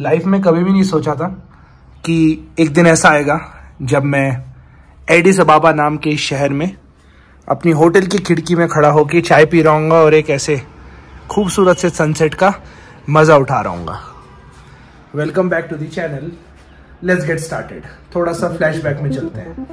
Life में कभी भी नहीं सोचा था कि एक दिन ऐसा आएगा जब मैं एडिस अबाबा नाम के इस शहर में अपनी होटल की खिड़की में खड़ा होकर चाय पी रहा और एक ऐसे खूबसूरत से सनसेट का मज़ा उठा रहा welcome back to the channel let's get started थोड़ा सा फ्लैशबैक में चलते हैं।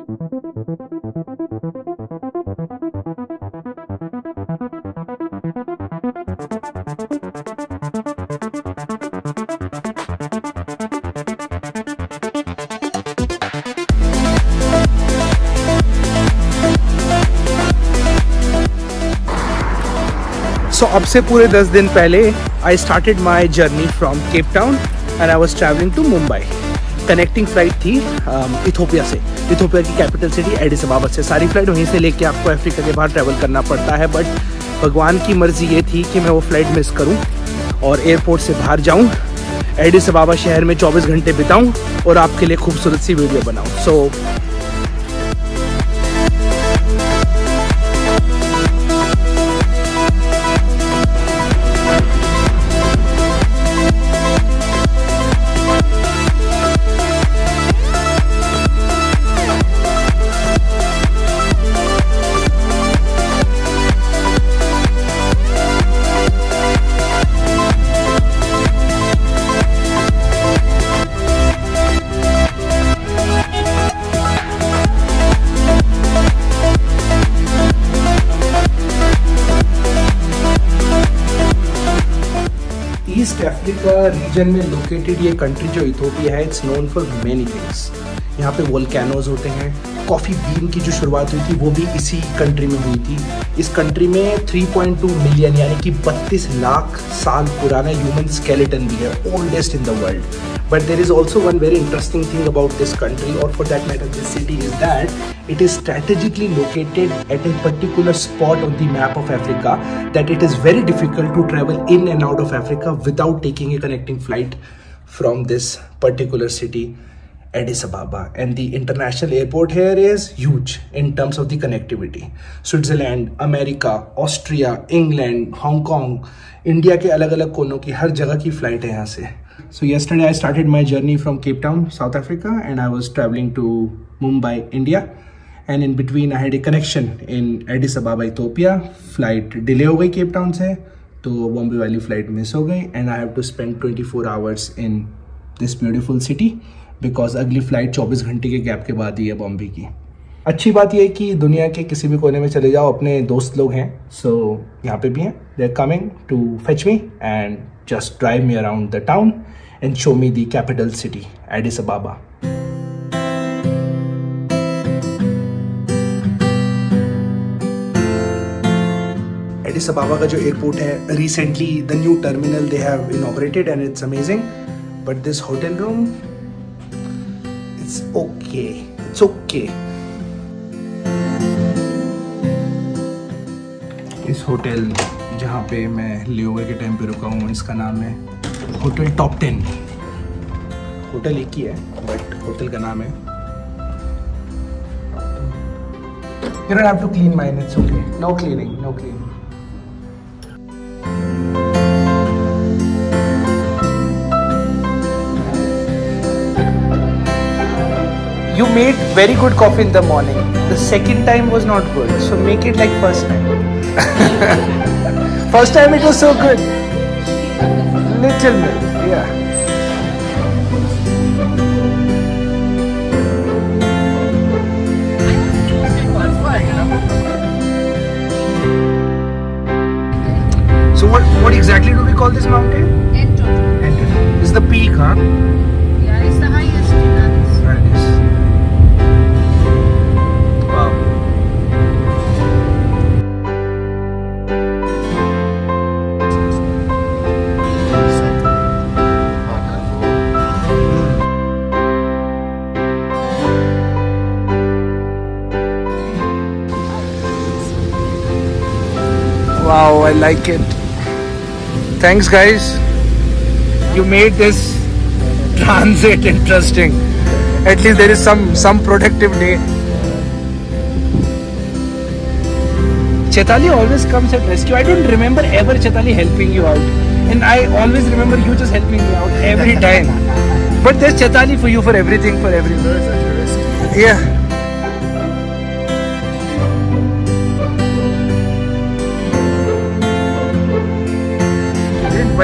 सो अब से पूरे दस दिन पहले I started my journey from Cape Town and I was travelling to Mumbai connecting flight थी इथोपिया um, से. इथोपिया की कैपिटल सिटी एडिस अबाबा से. सारी फ़्लाइट वहीं से लेके आपको अफ्रीका के बाहर ट्रैवल करना पड़ता है बट भगवान की मर्ज़ी ये थी कि मैं वो फ़्लाइट मिस करूँ और एयरपोर्ट से बाहर जाऊँ एडिस अबाबा शहर में 24 घंटे बिताऊं और आपके लिए खूबसूरत सी वीडियो बनाऊँ. सो so, रीजन में लोकेटेड ये कंट्री जो इथोपिया है it's known for many things यहाँ पे वोल्केनोज होते हैं कॉफ़ी बीन की जो शुरुआत हुई थी, वो भी इसी कंट्री में हुई थी। इस कंट्री में 3.2 मिलियन यानी कि 32 लाख साल पुराना ह्यूमन स्केलेटन भी है oldest in the world but there is also one very interesting thing about this country और for that matter, this city is that it is strategically located at a particular spot on the map of africa that it is very difficult to travel in and out of africa without taking a connecting flight from this particular city Addis Ababa and the international airport here is huge in terms of the connectivity. Switzerland, America, Austria, England, Hong Kong, India के अलग अलग कोनों की हर जगह की flight है यहाँ से सो yesterday I started my journey from Cape Town, South Africa and I was traveling to Mumbai, India And in between I had a connection in Addis Ababa, Ethiopia. Flight delay हो गई Cape Town से तो बॉम्बे वाली flight miss हो गई. And I have to spend 24 hours in this beautiful city because अगली flight 24 घंटे के गैप के बाद ही है बॉम्बे की. अच्छी बात यह है कि दुनिया के किसी भी कोने में चले जाओ अपने दोस्त लोग हैं. सो so, यहाँ पे भी हैं. They are coming to fetch me and just drive me around the town and show me the capital city Addis Ababa Addis Ababa का जो एयरपोर्ट है recently the new terminal they have inaugurated and it's amazing but this hotel room It's okay. It's okay. इस hotel जहाँ पे मैं layover के time पे रुका हूँ इसका नाम है होटल टॉप टेन होटल एक ही है बट होटल का नाम है You don't have to clean mine, it's okay. No cleaning, no cleaning. You made very good coffee in the morning. The second time was not good. So make it like first time. first time it was so good. Little bit, yeah. So what what exactly do we call this mountain? Entoto. This is the peak, huh? Wow, I like it. Thanks guys. You made this transit interesting. At least there is some some productive day. Chetali always comes at rescue. I don't remember ever Chetali helping you out. And I always remember you just helping me out every time. but there's Chetali for you for everything, for everything. Yeah.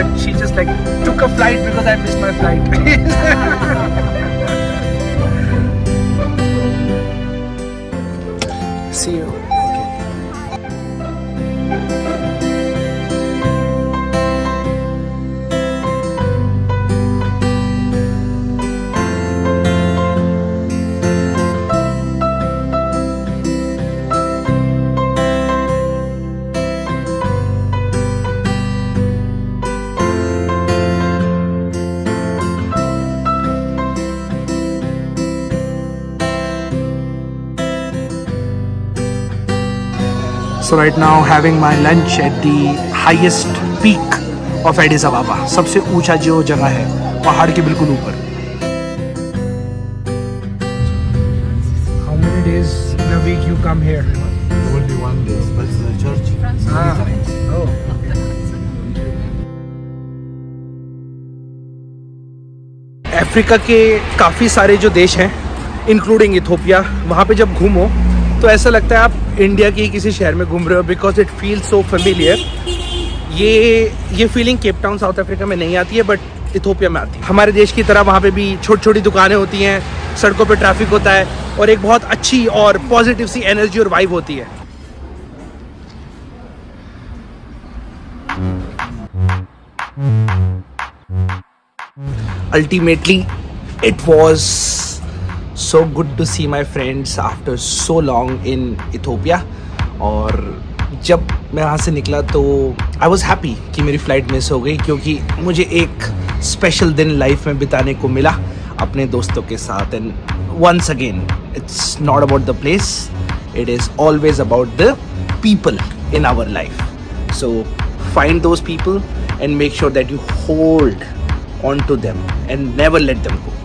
But she just like took a flight because I missed my flight. See you. So right now having my lunch at the highest peak of Addis Ababa सबसे ऊँचा जो जगह है पहाड़ के बिल्कुल ऊपर। Africa के काफ़ी सारे जो देश हैं इंक्लूडिंग इथोपिया वहाँ पे जब घूमो तो ऐसा लगता है आप इंडिया के किसी शहर में घूम रहे हो because it feel so familiar ये ये feeling Cape Town South Africa में नहीं आती है बट इथोपिया में आती है। हमारे देश की तरह वहाँ पे भी छोटी छोटी दुकानें होती हैं, सड़कों पे ट्रैफ़िक होता है, और एक बहुत अच्छी और पॉजिटिव सी एनर्जी और वाइब होती है। Ultimately, it was so good to see my friends after so long in Ethiopia और जब मैं वहाँ से निकला तो आई वॉज़ हैप्पी कि मेरी फ़्लाइट मिस हो गई क्योंकि मुझे एक स्पेशल दिन लाइफ में बिताने को मिला अपने दोस्तों के साथ। And once again it's not about the place it is always about the people in our life so find those people and make sure that you hold on to them and never let them को